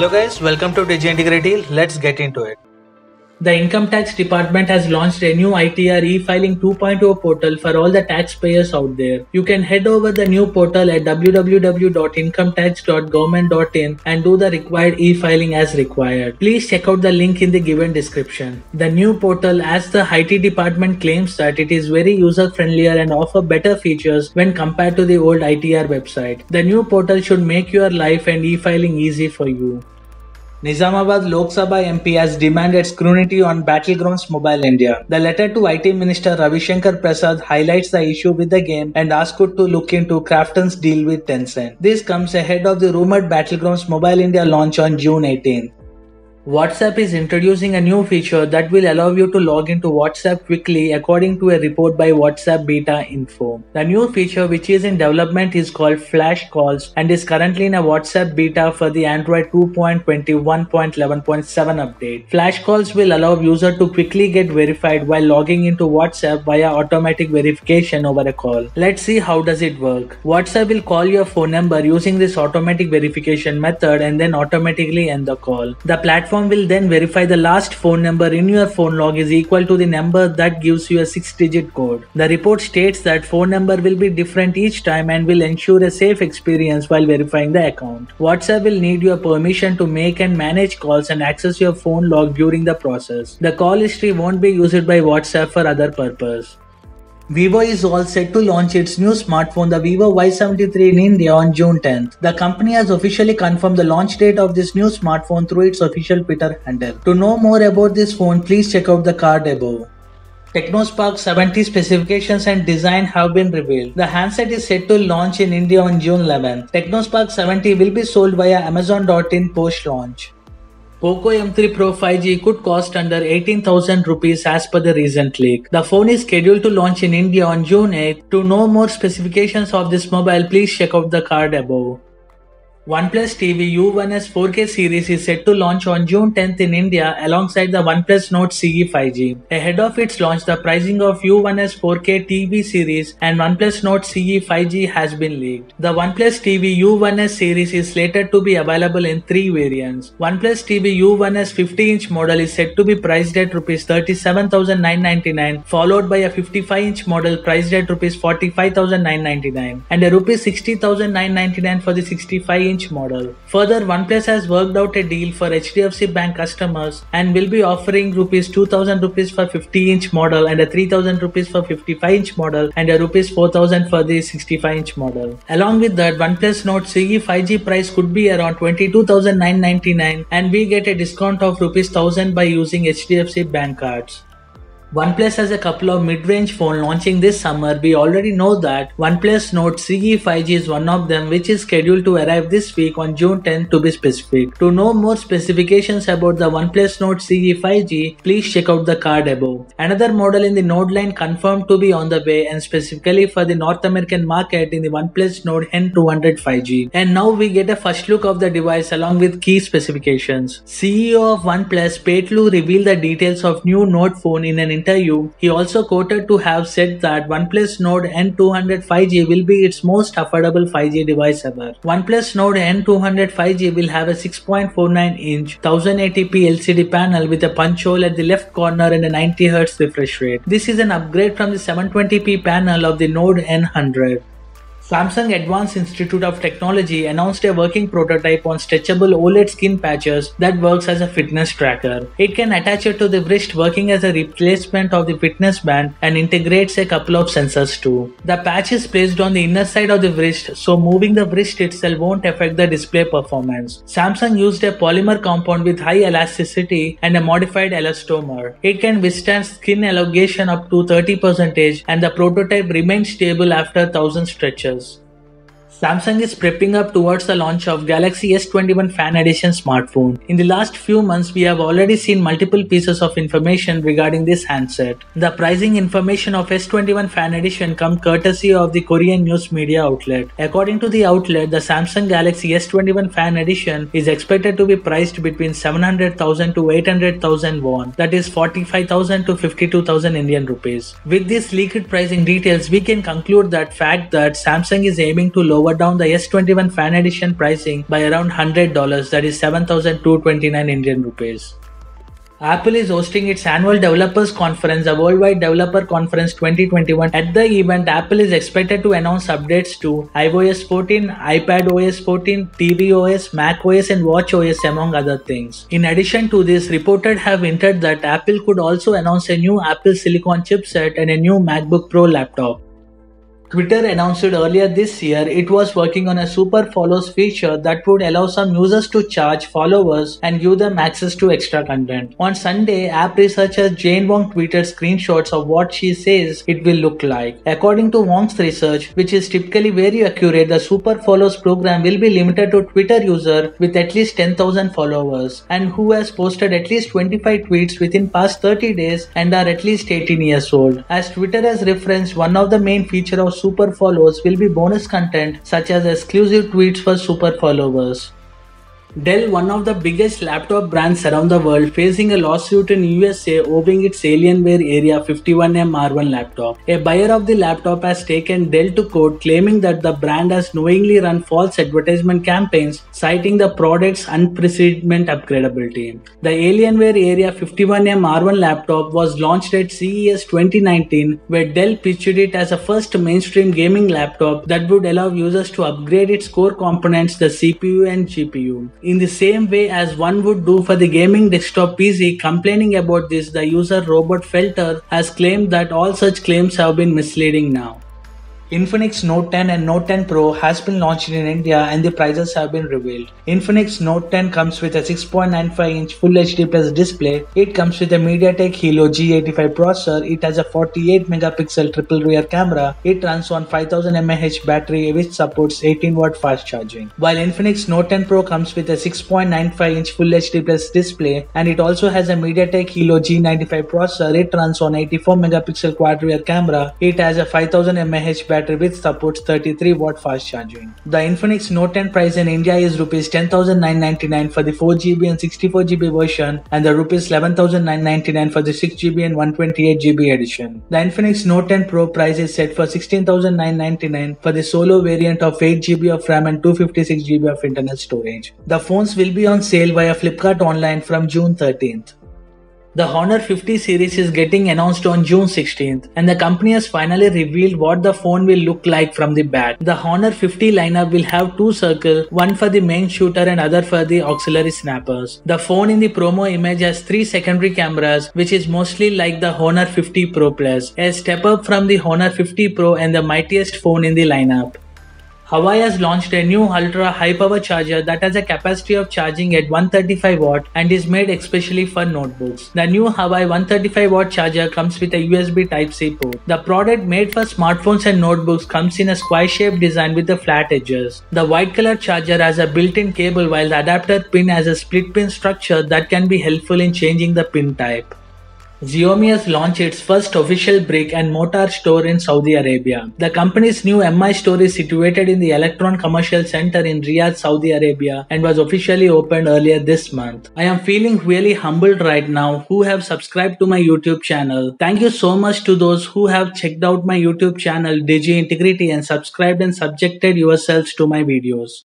Hello guys, welcome to Digi Integrity. Let's get into it. The Income Tax Department has launched a new ITR e-filing 2.0 portal for all the taxpayers out there. You can head over the new portal at www.incometax.government.in and do the required e-filing as required. Please check out the link in the given description. The new portal, as the IT department claims that it is very user friendlier and offer better features when compared to the old ITR website. The new portal should make your life and e-filing easy for you. Nizamabad Lok Sabha MP has demanded scrutiny on Battlegrounds Mobile India. The letter to IT Minister Ravi Shankar Prasad highlights the issue with the game and asks it to look into Krafton's deal with Tencent. This comes ahead of the rumored Battlegrounds Mobile India launch on June 18. WhatsApp is introducing a new feature that will allow you to log into WhatsApp quickly according to a report by WhatsApp Beta Info. The new feature which is in development is called Flash Calls and is currently in a WhatsApp beta for the Android 2.21.11.7 update. Flash Calls will allow user to quickly get verified while logging into WhatsApp via automatic verification over a call. Let's see how does it work. WhatsApp will call your phone number using this automatic verification method and then automatically end the call. The platform platform will then verify the last phone number in your phone log is equal to the number that gives you a 6 digit code. The report states that phone number will be different each time and will ensure a safe experience while verifying the account. WhatsApp will need your permission to make and manage calls and access your phone log during the process. The call history won't be used by WhatsApp for other purpose. Vivo is all set to launch its new smartphone, the Vivo Y73 in India on June 10th. The company has officially confirmed the launch date of this new smartphone through its official Twitter handle. To know more about this phone, please check out the card above. Tecno Spark 7T specifications and design have been revealed. The handset is set to launch in India on June 11. Tecno Spark 7T will be sold via Amazon.in post launch. Poco M3 Pro 5G could cost under 18,000 rupees as per the recent leak. The phone is scheduled to launch in India on June 8. To know more specifications of this mobile, please check out the card above. OnePlus TV U1S 4K series is set to launch on June 10th in India alongside the OnePlus Nord CE 5G. Ahead of its launch, the pricing of U1S 4K TV series and OnePlus Nord CE 5G has been leaked. The OnePlus TV U1S series is slated to be available in three variants. OnePlus TV U1S 50-inch model is set to be priced at Rs 37,999, followed by a 55-inch model priced at Rs 45,999 and a Rs 60,999 for the 65 inch model. Further, OnePlus has worked out a deal for HDFC Bank customers and will be offering rupees 2000 rupees for 50 inch model and a 3000 rupees for 55 inch model and a rupees 4000 for the 65 inch model. Along with that, OnePlus Nord CE 5G price could be around 22,999 and we get a discount of rupees 1000 by using HDFC Bank cards. OnePlus has a couple of mid-range phone launching this summer. We already know that OnePlus Nord CE 5G is one of them which is scheduled to arrive this week on June 10 to be specific. To know more specifications about the OnePlus Nord CE 5G, please check out the card above. Another model in the Nord line confirmed to be on the way and specifically for the North American market in the OnePlus Nord N200 5G. And now we get a first look of the device along with key specifications. CEO of OnePlus Pete Lau revealed the details of new Nord phone in an interview, he also quoted to have said that OnePlus Nord N200 5G will be its most affordable 5G device ever. OnePlus Nord N200 5G will have a 6.49 inch 1080p LCD panel with a punch hole at the left corner and a 90Hz refresh rate. This is an upgrade from the 720p panel of the Nord N100. Samsung Advanced Institute of Technology announced a working prototype on stretchable OLED skin patches that works as a fitness tracker. It can attach it to the wrist working as a replacement of the fitness band and integrates a couple of sensors too. The patch is placed on the inner side of the wrist so moving the wrist itself won't affect the display performance. Samsung used a polymer compound with high elasticity and a modified elastomer. It can withstand skin elongation up to 30% and the prototype remains stable after 1000 stretches. Samsung is prepping up towards the launch of Galaxy S21 Fan Edition smartphone. In the last few months, we have already seen multiple pieces of information regarding this handset. The pricing information of S21 Fan Edition come courtesy of the Korean news media outlet. According to the outlet, the Samsung Galaxy S21 Fan Edition is expected to be priced between 700,000 to 800,000 won, that is 45,000 to 52,000 Indian rupees. With these leaked pricing details, we can conclude that fact that Samsung is aiming to lower lowered down the S21 Fan Edition pricing by around $100 that is 7229 Indian rupees. Apple is hosting its annual developers conference, the Worldwide Developer Conference 2021. At the event, Apple is expected to announce updates to iOS 14, iPad OS 14, tvOS, macOS, and Watch OS, among other things. In addition to this, reported have hinted that Apple could also announce a new Apple Silicon chipset and a new MacBook Pro laptop. Twitter announced earlier this year it was working on a super follows feature that would allow some users to charge followers and give them access to extra content. On Sunday, app researcher Jane Wong tweeted screenshots of what she says it will look like. According to Wong's research, which is typically very accurate, the super follows program will be limited to Twitter user with at least 10,000 followers and who has posted at least 25 tweets within past 30 days and are at least 18 years old. As Twitter has referenced, one of the main features of super follows will be bonus content such as exclusive tweets for super followers. Dell, one of the biggest laptop brands around the world, facing a lawsuit in USA owing its Alienware Area 51M R1 laptop. A buyer of the laptop has taken Dell to court claiming that the brand has knowingly run false advertisement campaigns citing the product's unprecedented upgradability. The Alienware Area 51M R1 laptop was launched at CES 2019 where Dell pitched it as a first mainstream gaming laptop that would allow users to upgrade its core components the CPU and GPU. In the same way as one would do for the gaming desktop PC, complaining about this, the user Robert Felter has claimed that all such claims have been misleading now. Infinix Note 10 and Note 10 Pro has been launched in India and the prices have been revealed. Infinix Note 10 comes with a 6.95 inch Full HD Plus display. It comes with a MediaTek Helio G85 processor. It has a 48 megapixel triple rear camera. It runs on 5000 mAh battery which supports 18 watt fast charging. While Infinix Note 10 Pro comes with a 6.95 inch Full HD Plus display and it also has a MediaTek Helio G95 processor. It runs on 84 megapixel quad rear camera. It has a 5000 mAh battery battery which supports 33 watt fast charging. The Infinix Note 10 price in India is rupees 10,999 for the 4GB and 64GB version and the rupees 11,999 for the 6GB and 128GB edition. The Infinix Note 10 Pro price is set for 16,999 for the solo variant of 8GB of RAM and 256GB of internal storage. The phones will be on sale via Flipkart online from June 13th. The Honor 50 series is getting announced on June 16th and the company has finally revealed what the phone will look like from the back. The Honor 50 lineup will have two circles, one for the main shooter and other for the auxiliary snappers. The phone in the promo image has three secondary cameras which is mostly like the Honor 50 Pro Plus, a step up from the Honor 50 Pro and the mightiest phone in the lineup. Huawei has launched a new ultra high power charger that has a capacity of charging at 135 watt and is made especially for notebooks. The new Huawei 135 watt charger comes with a USB Type-C port. The product made for smartphones and notebooks comes in a square shaped design with the flat edges. The white color charger has a built-in cable while the adapter pin has a split pin structure that can be helpful in changing the pin type. Xiaomi has launched its first official brick and mortar store in Saudi Arabia. The company's new MI store is situated in the Electron Commercial Center in Riyadh, Saudi Arabia and was officially opened earlier this month. I am feeling really humbled right now who have subscribed to my YouTube channel. Thank you so much to those who have checked out my YouTube channel Digi Integrity and subscribed and subjected yourselves to my videos.